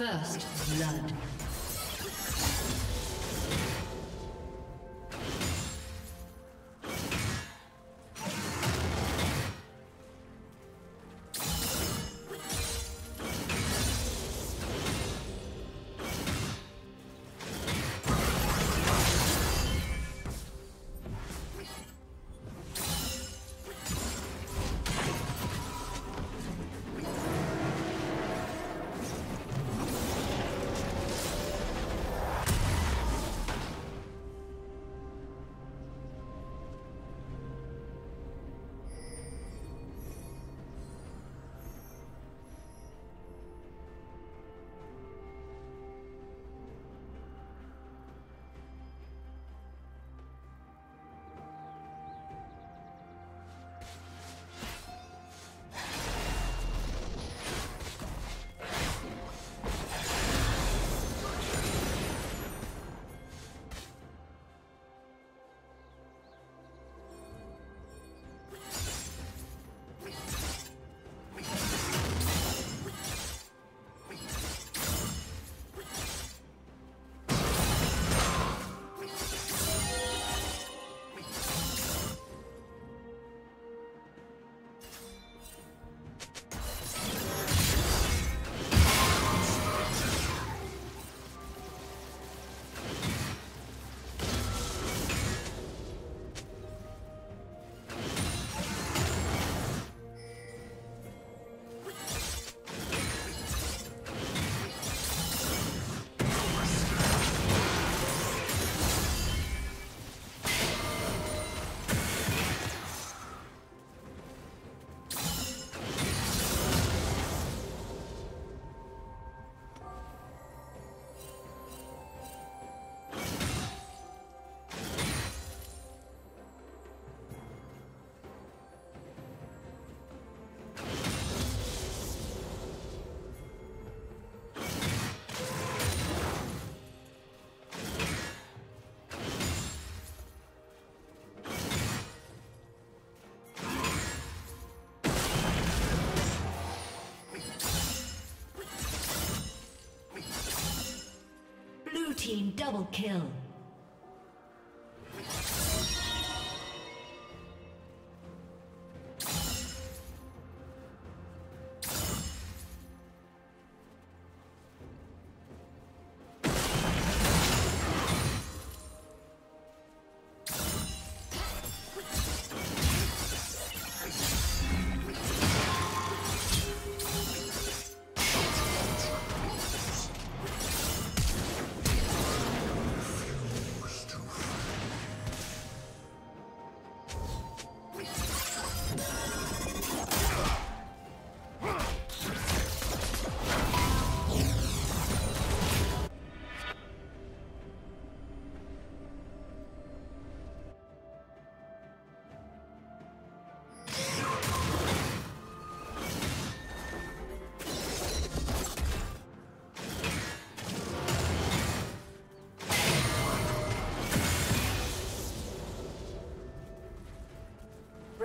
First blood. Team double kill.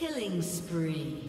Killing spree.